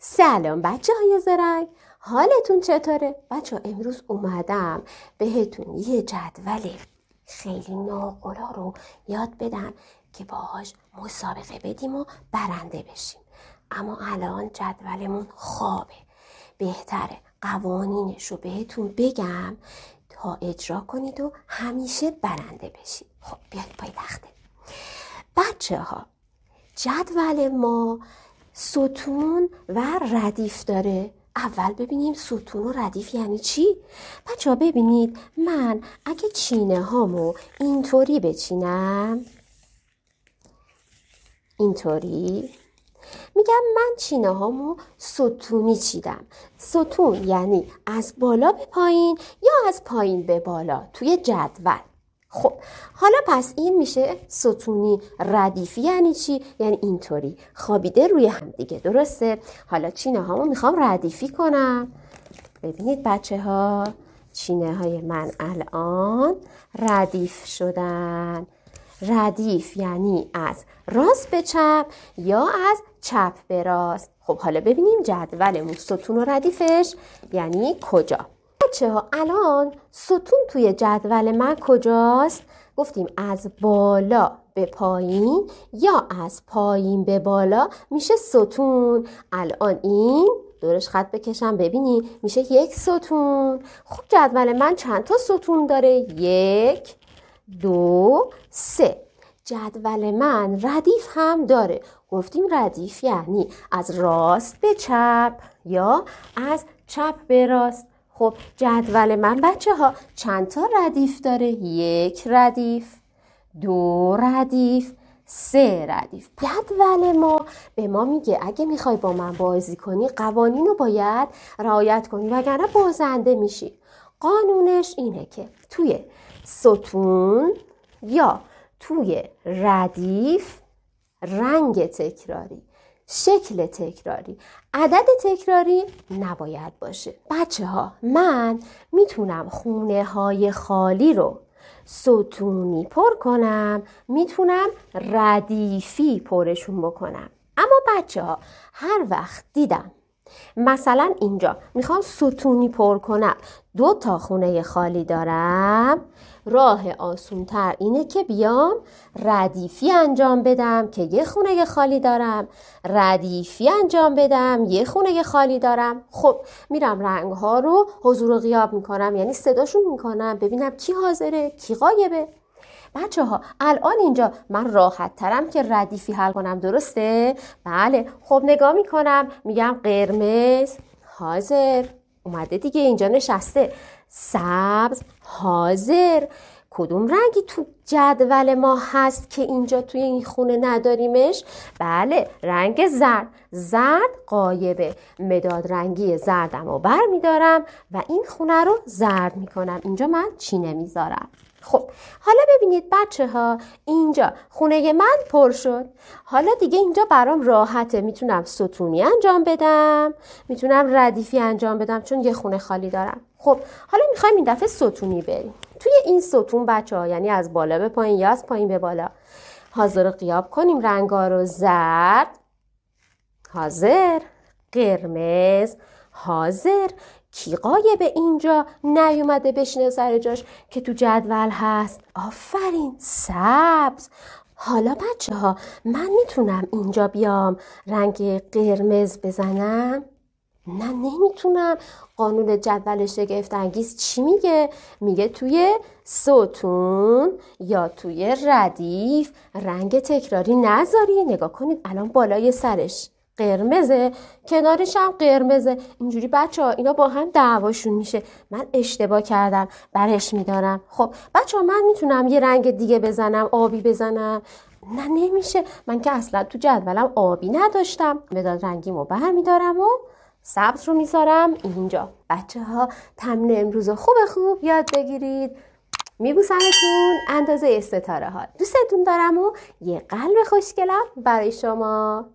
سلام بچه های زرنگ. حالتون چطوره؟ بچه ها امروز اومدم بهتون یه جدول خیلی ناقلا رو یاد بدم که باهاش مسابقه بدیم و برنده بشیم. اما الان جدولمون خوابه. بهتره قوانینش رو بهتون بگم تا اجرا کنید و همیشه برنده بشید. خب بیاید پای تخته. بچه ها جدول ما ستون و ردیف داره. اول ببینیم ستون و ردیف یعنی چی؟ بچه ها ببینید من اگه چینه هامو اینطوری بچینم. اینطوری. میگم من چینه هامو ستونی چیدم. ستون یعنی از بالا به پایین یا از پایین به بالا؟ توی جدول. خب حالا پس این میشه ستونی ردیفی یعنی چی؟ یعنی اینطوری. خوابیده روی هم دیگه درسته؟ حالا چینه هامو می‌خوام ردیفی کنم. ببینید بچه ها چینه های من الان ردیف شدن. ردیف یعنی از راست به چپ یا از چپ به راست؟ خب حالا ببینیم جدولمون ستون و ردیفش یعنی کجا. بچه ها الان ستون توی جدول من کجاست؟ گفتیم از بالا به پایین یا از پایین به بالا میشه ستون. الان این دورش خط بکشم ببینی میشه یک ستون. خب جدول من چند تا ستون داره؟ یک دو سه. جدول من ردیف هم داره. گفتیم ردیف یعنی از راست به چپ یا از چپ به راست. خب جدول من بچه ها چند تا ردیف داره؟ یک ردیف دو ردیف سه ردیف. جدول ما به ما میگه اگه می‌خوای با من بازی کنی قوانین رو باید رعایت کنی وگرنه بازنده میشی. قانونش اینه که توی ستون یا توی ردیف رنگ تکراری. شکل تکراری. عدد تکراری نباید باشه. بچه ها من می‌تونم خونه های خالی رو ستونی پر کنم می‌تونم ردیفی پرشون بکنم. اما بچه ها هر وقت دیدم مثلا اینجا می‌خوام ستونی پر کنم. دو تا خونه خالی دارم. راه آسونتر اینه که بیام ردیفی انجام بدم که یه خونه خالی دارم. ردیفی انجام بدم یه خونه خالی دارم. خب میرم رنگ ها رو حضور و غیاب می‌کنم. یعنی صداشون می‌کنم. ببینم کی حاضره کی غایبه. بچه ها الان اینجا من راحت ترم که ردیفی حل کنم درسته؟ بله خب نگاه می‌کنم میگم قرمز حاضر. اومده دیگه اینجا نشسته. سبز حاضر. کدوم رنگی تو جدول ما هست که اینجا توی این خونه نداریمش؟ بله رنگ زرد. زرد قایبه. مداد رنگی زردم رو بر میدارم و این خونه رو زرد می‌کنم. اینجا من چینه می‌ذارم. خب حالا ببینید بچه ها اینجا خونه من پر شد. حالا دیگه اینجا برام راحته. می‌تونم ستونی انجام بدم. می‌تونم ردیفی انجام بدم چون یه خونه خالی دارم. خب حالا می‌خوایم این دفعه ستونی بریم. توی این ستون بچه ها یعنی از بالا به پایین یا از پایین به بالا حاضر قیاب کنیم. رنگا رو زرد حاضر قرمز حاضر. کی به اینجا نیومده بشینه سر جاش که تو جدول هست. آفرین سبز. حالا بچه ها من می‌تونم اینجا بیام رنگ قرمز بزنم؟ نه نمی‌تونم قانون جدول شگفت انگیز چی میگه؟ میگه توی ستون یا توی ردیف رنگ تکراری نذاری. نگاه کنید الان بالای سرش. قرمزه. کنارش هم قرمزه. اینجوری بچه ها اینا با هم دعواشون میشه. من اشتباه کردم. برش میدارم. خب بچه ها من می‌تونم یه رنگ دیگه بزنم آبی بزنم؟ نه نمیشه. من که اصلا تو جدولم آبی نداشتم. مداد رنگیمو بر میدارم و سبز رو می‌ذارم. اینجا بچه ها تمرین امروز خوب خوب یاد بگیرید. میبوسمتون اندازه ستاره ها. دوستتون دارم و یه قلب خوشگلم برای شما.